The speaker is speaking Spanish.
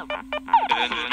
Eh.